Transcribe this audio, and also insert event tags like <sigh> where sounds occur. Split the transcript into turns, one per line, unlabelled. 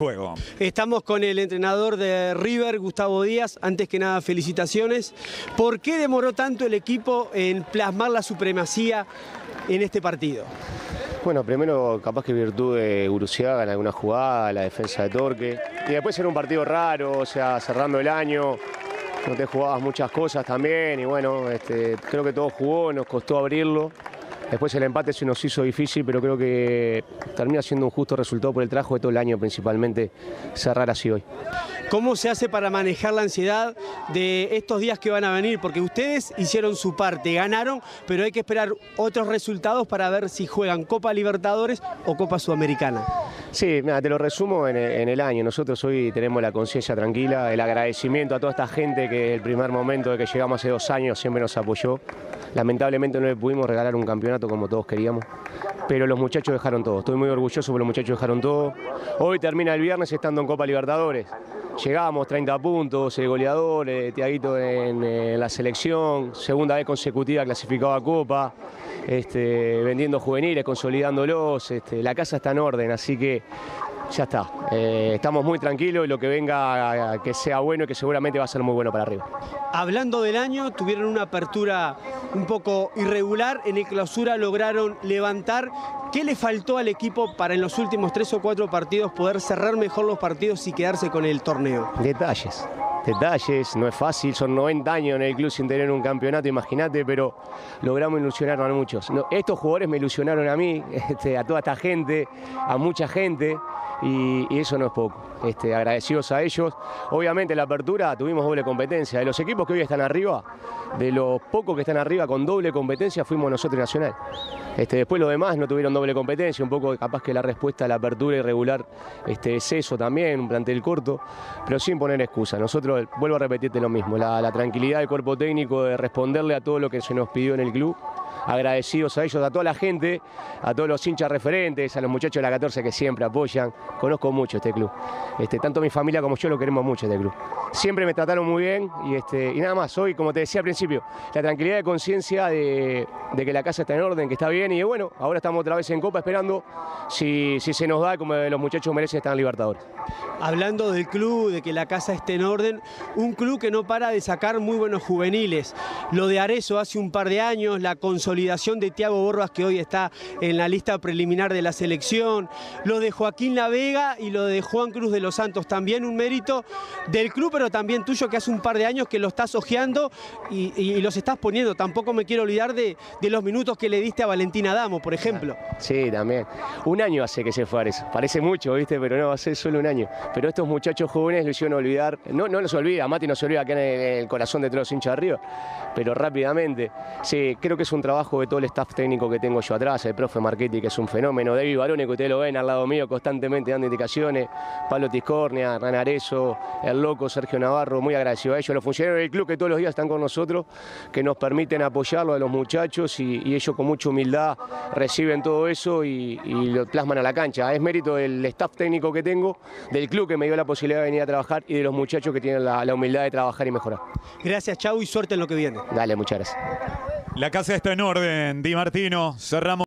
Juego.
Estamos con el entrenador de River, Gustavo Díaz. Antes que nada, felicitaciones. ¿Por qué demoró tanto el equipo en plasmar la supremacía en este partido?
Bueno, primero capaz que virtud de Uruciaga en alguna jugada, la defensa de Torque. Y después era un partido raro, o sea, cerrando el año, no te jugabas muchas cosas también. Y bueno, este, creo que todo jugó, nos costó abrirlo. Después el empate se nos hizo difícil, pero creo que termina siendo un justo resultado por el trabajo de todo el año, principalmente cerrar así hoy.
¿Cómo se hace para manejar la ansiedad de estos días que van a venir? Porque ustedes hicieron su parte, ganaron, pero hay que esperar otros resultados para ver si juegan Copa Libertadores o Copa Sudamericana.
Sí, mira, te lo resumo en, en el año. Nosotros hoy tenemos la conciencia tranquila, el agradecimiento a toda esta gente que desde el primer momento de que llegamos hace dos años siempre nos apoyó. Lamentablemente no le pudimos regalar un campeonato como todos queríamos, pero los muchachos dejaron todo. Estoy muy orgulloso porque los muchachos dejaron todo. Hoy termina el viernes estando en Copa Libertadores. Llegamos 30 puntos, el goleador, eh, Tiaguito en, en, la selección, segunda vez consecutiva clasificado a Copa, este, vendiendo juveniles, consolidándolos, este, la casa está en orden, así que ya está. Eh, estamos muy tranquilos y lo que venga que sea bueno y que seguramente va a ser muy bueno para arriba.
Hablando del año, tuvieron una apertura un poco irregular, en el clausura lograron levantar. ¿Qué le faltó al equipo para en los últimos tres o cuatro partidos poder cerrar mejor los partidos y quedarse con el torneo?
Detalles. Detalles, no es fácil, son 90 años en el club sin tener un campeonato, imagínate, pero logramos ilusionar a muchos. Estos jugadores me ilusionaron a mí, <laughs> este, a toda esta gente, a mucha gente, y, eso no es poco. Este, agradecidos a ellos. Obviamente en la apertura tuvimos doble competencia. De los equipos que hoy están arriba, de los pocos que están arriba con doble competencia, fuimos nosotros Nacional. Este, después los demás no tuvieron doble competencia, un poco capaz que la respuesta a la apertura irregular este, es eso también, un plantel corto, pero sin poner excusa. Nosotros, vuelvo a repetirte lo mismo, la, tranquilidad del cuerpo técnico de responderle a todo lo que se nos pidió en el club agradecidos a ellos, a toda la gente, a todos los hinchas referentes, a los muchachos de la 14 que siempre apoyan. Conozco mucho este club. Este, tanto mi familia como yo lo queremos mucho este club. Siempre me trataron muy bien y, este, y nada más, hoy, como te decía al principio, la tranquilidad de conciencia de, que la casa está en orden, que está bien y bueno, ahora estamos otra vez en Copa esperando si, si se nos da como los muchachos merecen estar en Libertadores.
Hablando del club, de que la casa esté en orden, un club que no para de sacar muy buenos juveniles. Lo de Arezo hace un par de años, la consolidación de Tiago Borbas que hoy está en la lista preliminar de la selección, lo de Joaquín La Vega y lo de Juan Cruz de los Santos, también un mérito del club, pero también tuyo que hace un par de años que lo estás ojeando y, los estás poniendo. Tampoco me quiero olvidar de, de, los minutos que le diste a Valentina Damo, por ejemplo.
Sí, también. Un año hace que se fue Arezo. Parece mucho, ¿viste? Pero no, hace solo un año. Pero estos muchachos jóvenes lo hicieron olvidar, no, no los olvida, Mati no se olvida que en el, el corazón de todos los hinchas de arriba, pero rápidamente. Sí, creo que es un trabajo de todo el staff técnico que tengo yo atrás, el profe Marchetti, que es un fenómeno, David Barone, que ustedes lo ven al lado mío constantemente dando indicaciones, Pablo Tiscornia, Ranareso, el loco Sergio Navarro, muy agradecido a ellos, los funcionarios del club que todos los días están con nosotros, que nos permiten apoyarlo a los muchachos y, y ellos con mucha humildad reciben todo eso y, y, lo plasman a la cancha. Es mérito del staff técnico que tengo, del club que me dio la posibilidad de venir a trabajar y de los muchachos que tienen la, la humildad de trabajar y mejorar.
Gracias, Chau, y suerte en lo que viene.
Dale, muchas gracias.
La casa está en orden, Di Martino. Cerramos.